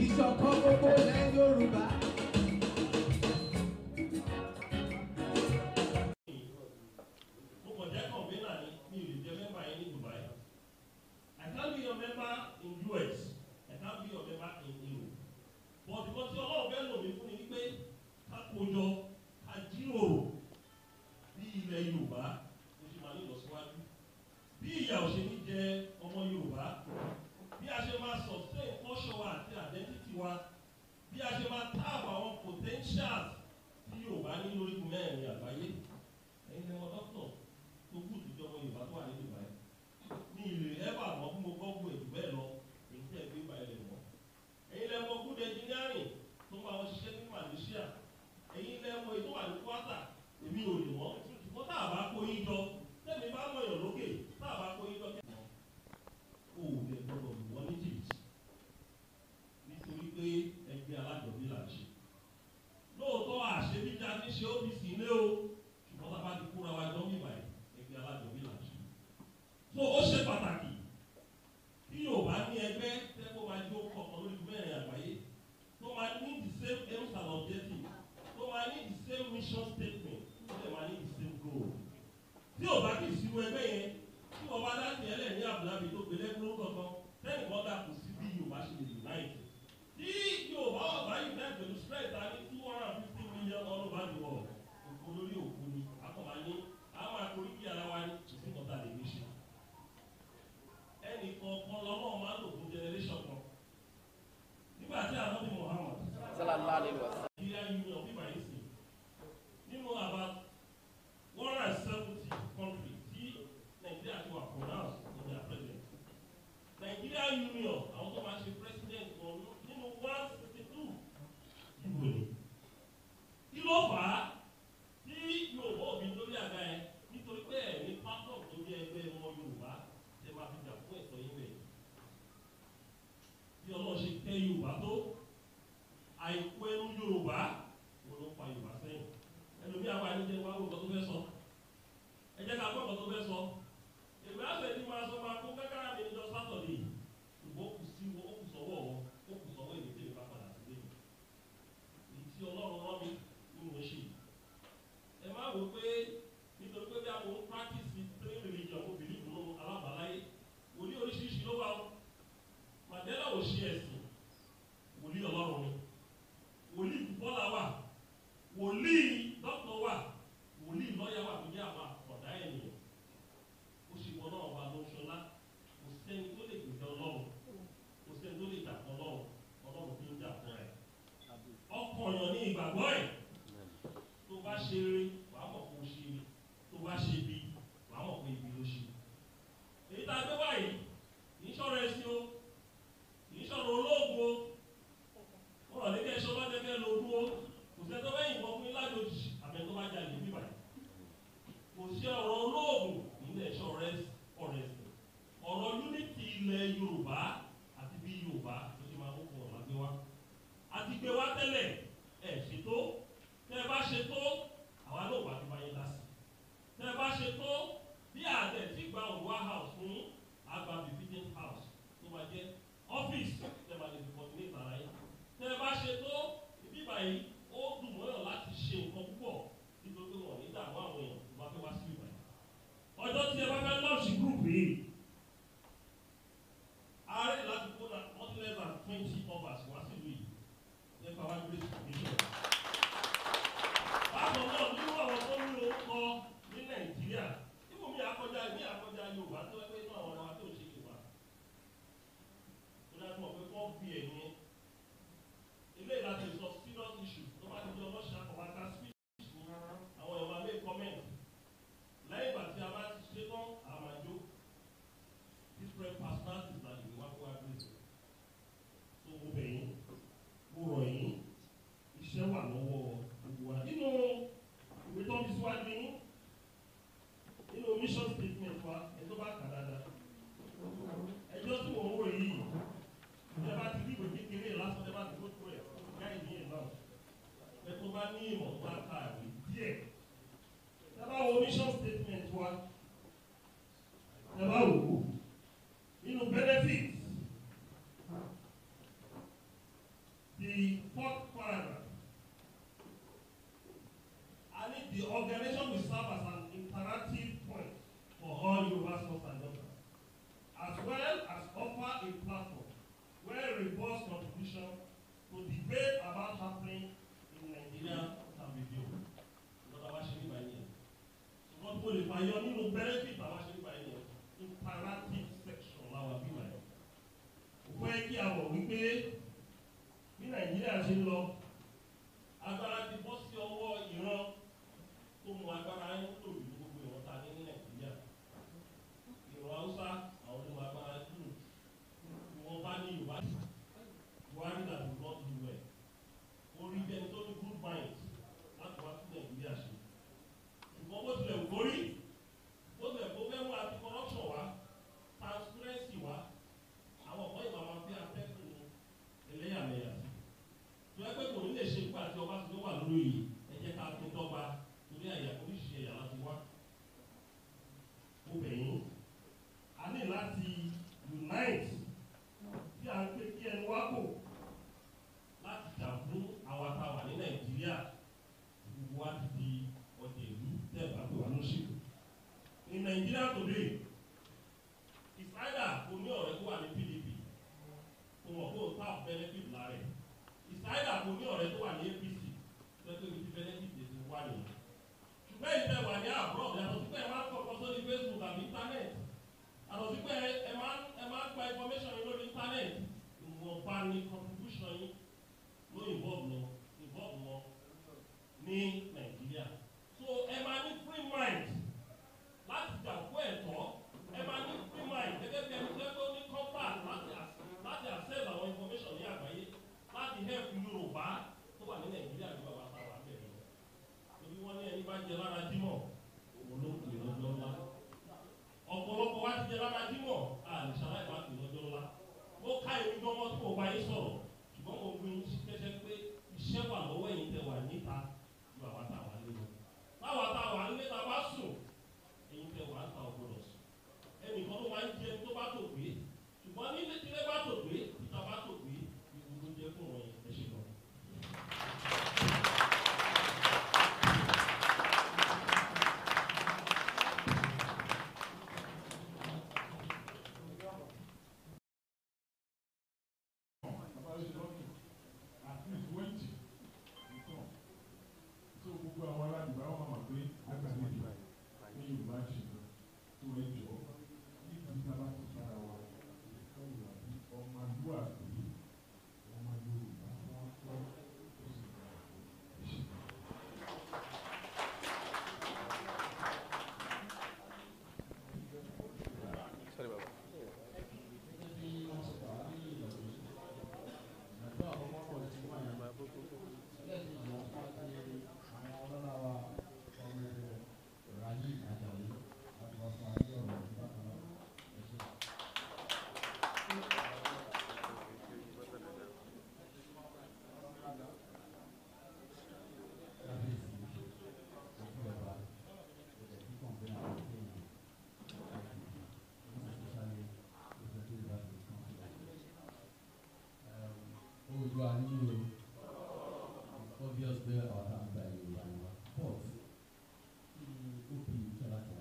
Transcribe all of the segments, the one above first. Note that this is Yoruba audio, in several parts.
He shall come. Ẹ tó bá ayọ̀ nínú bẹ́rẹ̀ Nigeria today. Is either kò ní ọ̀rẹ́ tó wà ní PDP kò mọ̀ kó tap benefit lára ẹ̀ is either kò ní ọ̀rẹ́ tó wà ní APC lọ́tọ́ ibi tí benefit lè ti wá nìyẹn ṣùgbọ́n ìfẹ́ wà ní abroad yàtọ̀ sí pé ẹ máa ń kọ̀kọ́ sórí Facebook àbí internet. Yàtọ̀ sí pé ẹ máa ń gba information yín lórí internet. Ìwọ̀nba ni contribution yín ló involve lọ involve lọ ní. báyìí ojú ọwọ́ tó o báyìí sọ̀rọ̀. you are new. Obviously, our hands are in But, mm, hope you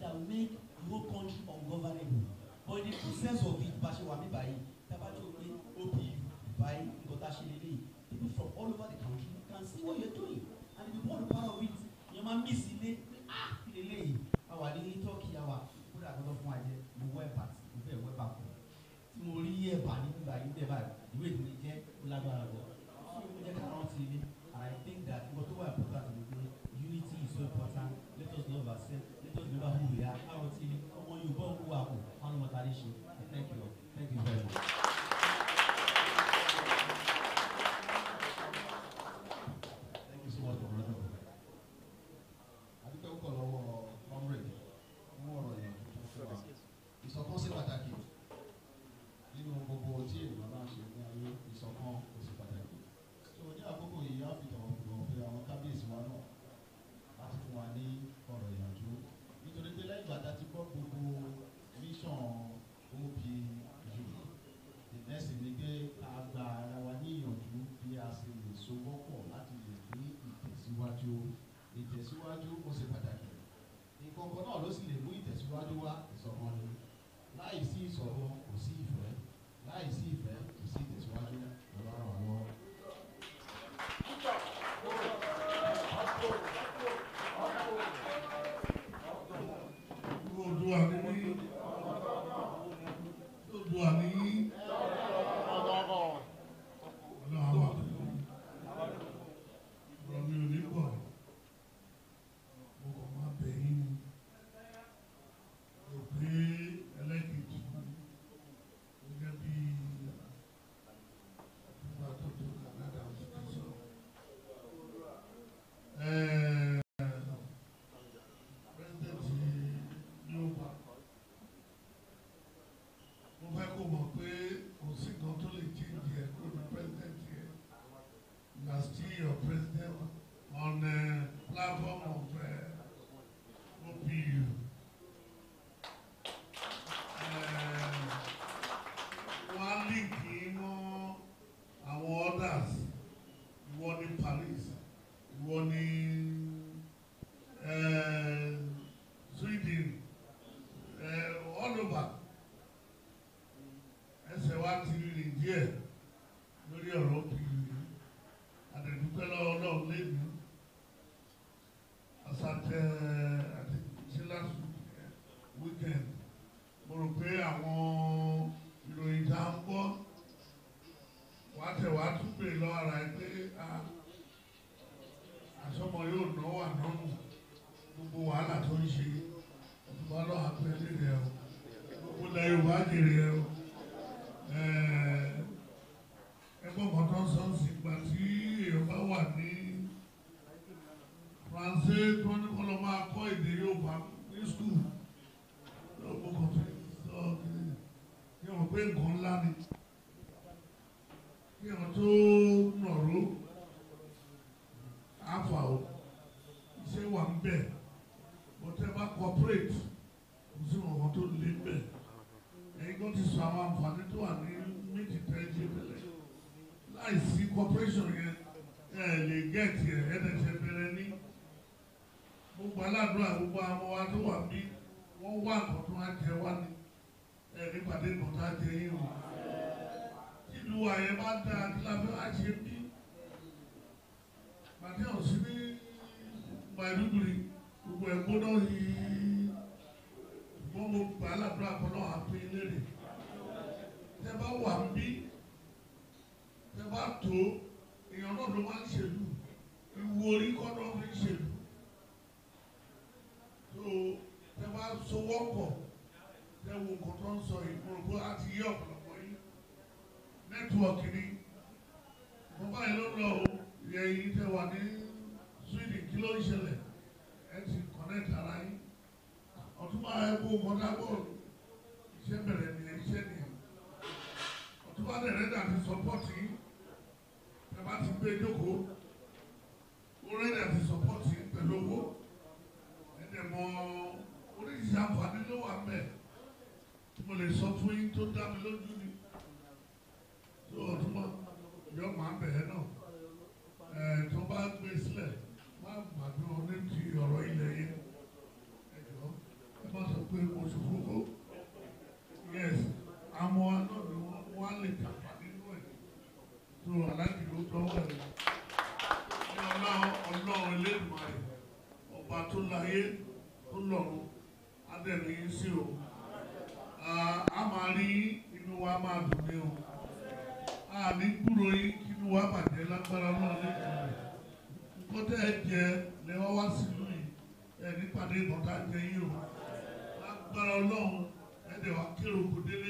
that will make the whole country ungovernable. But in the process of it bá ṣe wà mí báyìí Maiduguri gbogbo ẹ̀ gbóná yìí wọ́n mo gbà ládùúrà kan náà àpè léèrè tẹ bá wà ń bí tẹ bá tó èèyàn náà ló máa ń ṣèlú ìwú orí kọ́ náà fi ń ṣèlú tó tẹ bá sowọ́ pọ̀ tẹ wo nǹkan tó ń sọ ìgbòho àti yé ọ̀pọ̀lọpọ̀ yìí nẹ́tíwọ̀kì ni. Mo báyìí ló ń lọ ìyẹn yìí tẹ wà ní Sweden kí ló ń ṣẹlẹ̀ ẹ ti connect ara yín ọtúmọ̀ ẹ̀kọ́ mọ́tàbọ̀ iṣẹ́ bẹ̀rẹ̀ nìyẹn iṣẹ́ nìyẹn ọtúmọ̀ dẹ̀rẹ́ dà ti support yín ẹ bá ti gbé jókòó ó rẹ́ dà ti support yín pẹ̀lú owó ẹ̀dẹ̀ mọ oríṣiríṣi àǹfààní ló wà mẹ́ tí mo lè sọ fún yín tó dá mi lójú ni. Tó ọtúmọ̀ yọ máa bẹ̀rẹ̀ náà. Ẹ̀ tó bá gbé sílẹ̀ kókó yes àwọn náà ni wọ́n lè kàpá nínú ẹ̀. Tó aláàjì ló dánwò ẹ̀ ní ọlá ọlọ́run elédùnmáà ọba tó o. A máa rí inú wa máa dùn ní o. A ní gbúrò yín kí inú wa bàjẹ́ lágbára náà lẹ́kọ̀ọ́ nǹkan tẹ́ ẹ jẹ lẹ wá wá sílùú yìí. Ẹ nípàdé ìbọ̀tá jẹ yín o. Lágbára ọlọ́run ẹ dẹ̀ wá kéré oko délé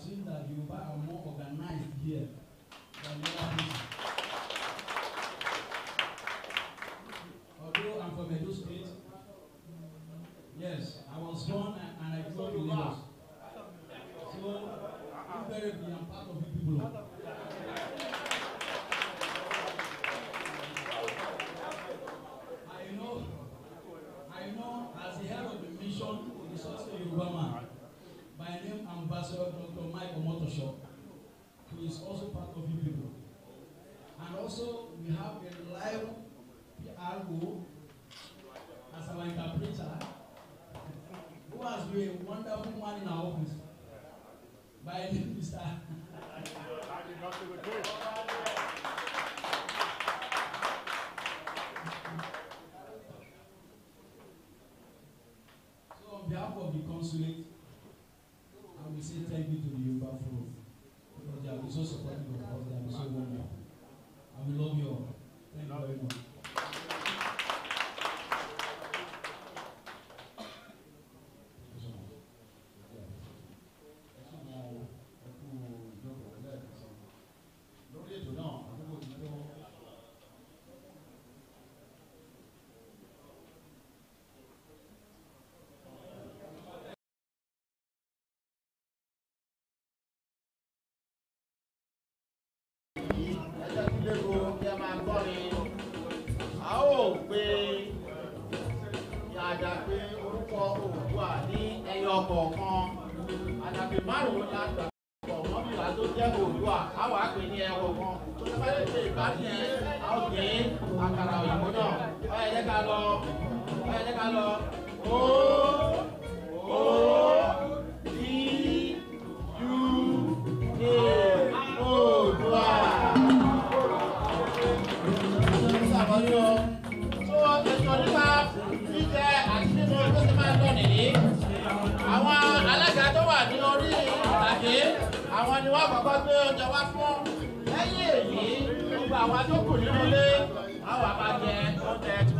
seen that Dubai are more organized here than the other places. máa gbọ́rin a ó pe àdàpé orúkọ Oòduà ní ẹyọ kọ̀ọ̀kan àdàpé márùn-ún lágbàá.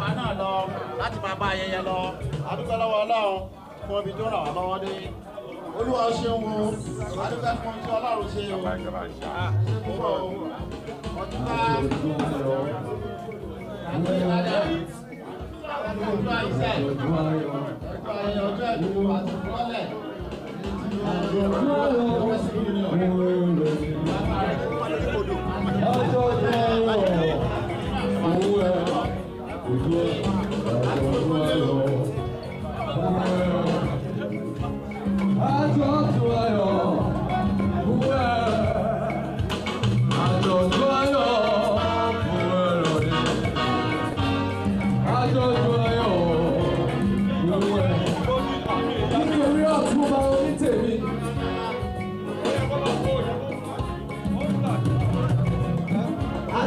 wa náà lọ láti máa bá ayẹyẹ lọ. Adúgbò lọ́wọ́ ọlọ́run fún ibi tó ràn wá lọ́wọ́ dé. Olúwa ṣeun o. Adúgbò fún ibi tí ọlọ́run ṣe o. Ṣùgbọ́n ọdún bá àti ìlànà ìlú àìsẹ̀ ìgbà ayẹyẹ ọjọ́ ìlú àti ìmọ́lẹ̀ ọjọ́ ìlú ọ̀hún ẹ̀.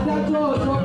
That's all.